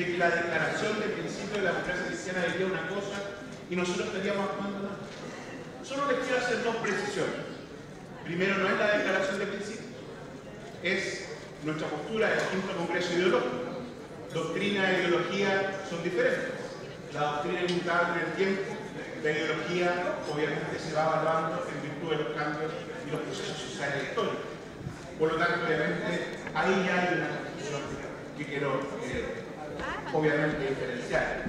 de que la declaración de principio de la democracia cristiana diría una cosa y nosotros estaríamos actuando nada. Solo les quiero hacer dos precisiones. Primero, no es la declaración de principio, es nuestra postura del quinto Congreso Ideológico. Doctrina e ideología son diferentes. La doctrina es mutable en el tiempo, la ideología obviamente se va evaluando en virtud de los cambios y los procesos sociales históricos. Por lo tanto, obviamente, ahí ya hay una discusión que quiero eh, obviamente diferenciar.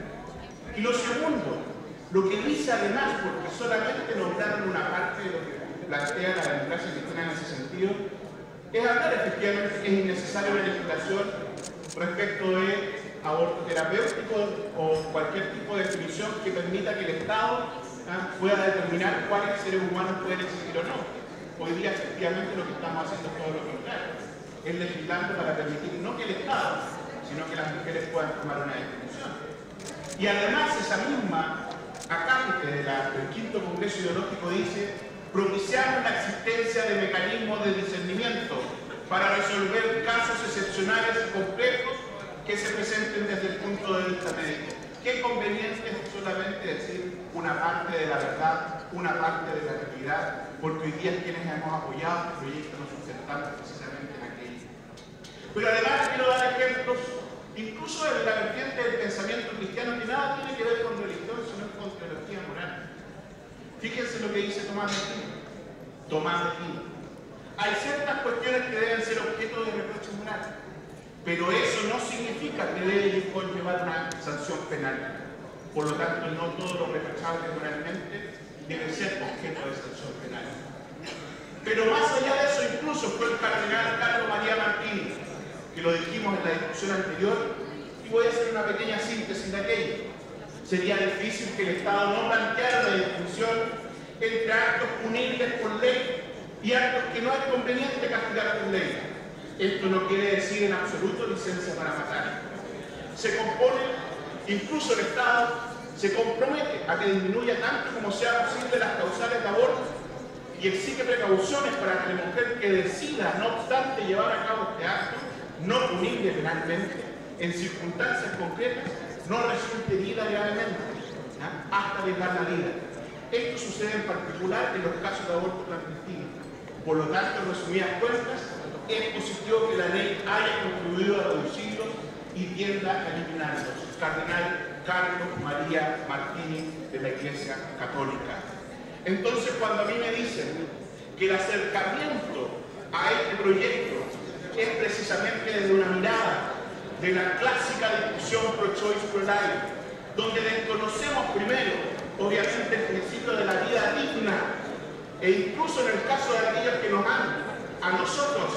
Y lo segundo, lo que dice además, porque solamente nombraron una parte de lo que plantea la democracia cristiana en ese sentido, es hablar efectivamente que es innecesaria una legislación respecto de aborto terapéutico o cualquier tipo de definición que permita que el Estado ¿ah? pueda determinar cuáles seres humanos pueden existir o no. Hoy día efectivamente lo que estamos haciendo es todo lo contrario. Es legislando para permitir no que el Estado, sino que las mujeres puedan tomar una definición. Y además esa misma acápite del quinto Congreso Ideológico dice propiciar la existencia de mecanismos de discernimiento para resolver casos excepcionales y complejos que se presenten desde el punto de vista médico. Qué conveniente es solamente decir una parte de la verdad, una parte de la realidad, porque hoy día quienes hemos apoyado este proyecto nos sustentamos precisamente en aquello. Pero además quiero dar ejemplos, incluso de la vertiente del pensamiento cristiano, que nada tiene que ver con religión, sino con teología moral. Fíjense lo que dice Tomás de Aquino. Tomás de Aquino. Hay ciertas cuestiones que deben ser objeto de reproche moral, pero eso no significa que debe conllevar una sanción penal. Por lo tanto, no todo lo reprochable moralmente debe ser objeto de sanción penal. Pero más allá de eso, incluso fue el cardenal Carlos María Martínez, que lo dijimos en la discusión anterior, a hacer una pequeña síntesis de aquello. Sería difícil que el Estado no planteara la discusión entre actos punibles por ley y actos que no es conveniente castigar por ley. Esto no quiere decir en absoluto licencia para matar. Se compone, incluso el Estado se compromete a que disminuya tanto como sea posible las causales de aborto y exige precauciones para que la mujer que decida, no obstante, llevar a cabo este acto, no punible penalmente, en circunstancias concretas, no resulte herida gravemente, hasta dejar la vida. Esto sucede en particular en los casos de aborto clandestino. Por lo tanto, en resumidas cuentas, es positivo que la ley haya contribuido a reducirlos y tienda a eliminarlos. Cardenal Carlos María Martini de la Iglesia Católica. Entonces, cuando a mí me dicen que el acercamiento a este proyecto es precisamente desde una mirada de la clásica discusión pro-choice, pro-life, donde desconocemos primero, obviamente, el principio de la vida digna, e incluso en el caso de aquellos que nos han, a nosotros,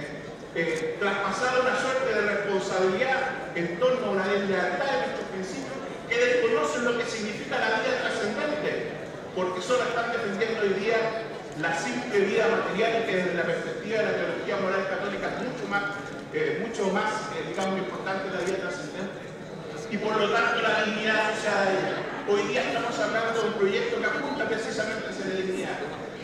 eh, eh, traspasado una suerte de responsabilidad en torno a una deslealtad de nuestros principios, que desconocen lo que significa la vida trascendente, porque solo están defendiendo hoy día la simple vida material que desde la perspectiva de la teología moral católica es mucho más eh, mucho más, eh, digamos, importante la vida trascendente. Y por lo tanto la dignidad asociada a ella. Hoy día estamos hablando de un proyecto que apunta precisamente hacia la dignidad,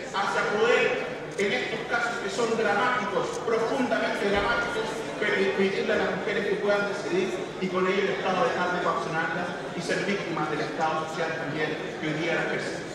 hacia poder, en estos casos que son dramáticos, profundamente dramáticos, permitirle a las mujeres que puedan decidir y con ello el Estado dejar de coaccionarlas y ser víctimas del Estado social también que hoy día las persigue.